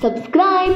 subscribe.